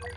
Cantina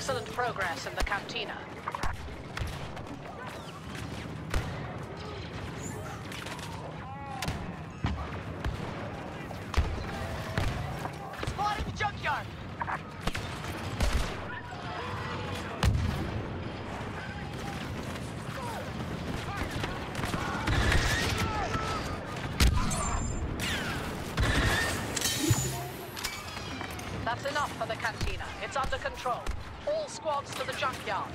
Excellent progress in the cantina. That's enough for the cantina. It's under control. All squads to the junkyard.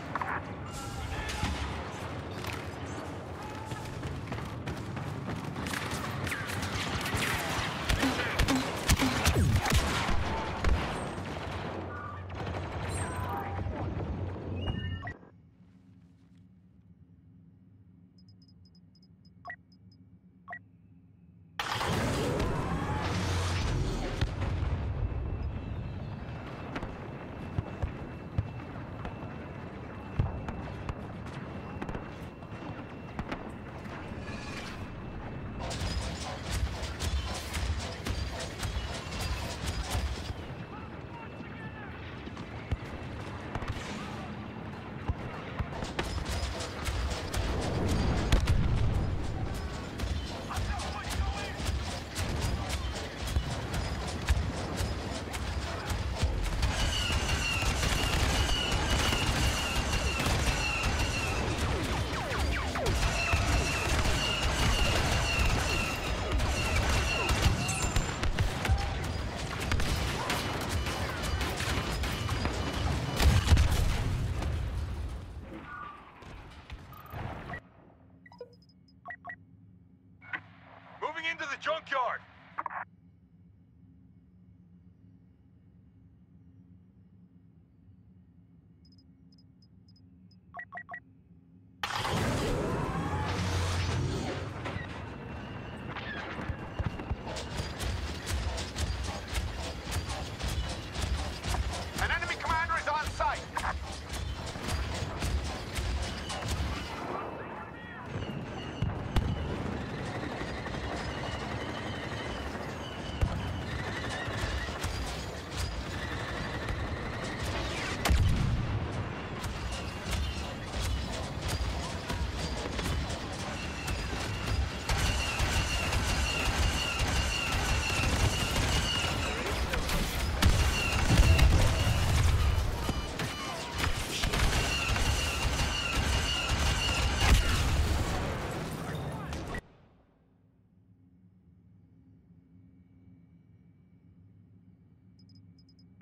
into the junkyard.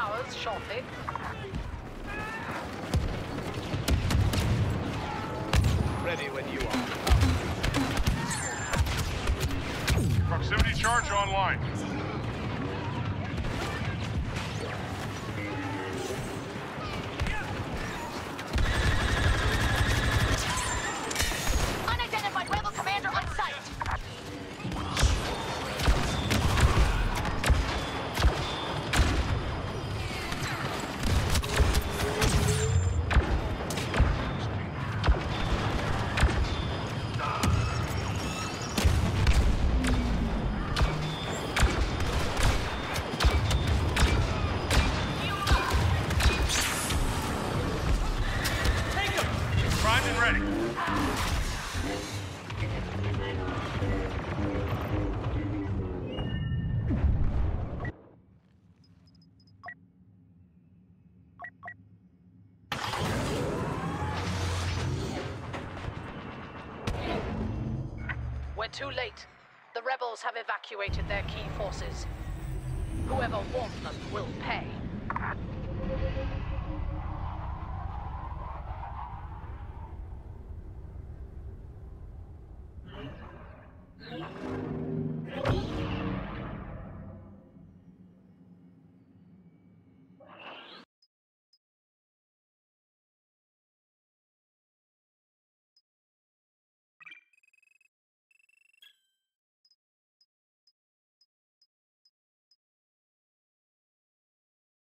junkyard should shortly. Ready when you are. Proximity charge online. Too late. The rebels have evacuated their key forces. Whoever warned them will pay.